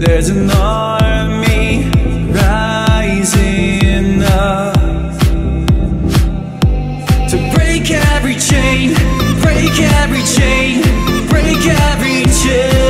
There's an army rising up To break every chain, break every chain, break every chain.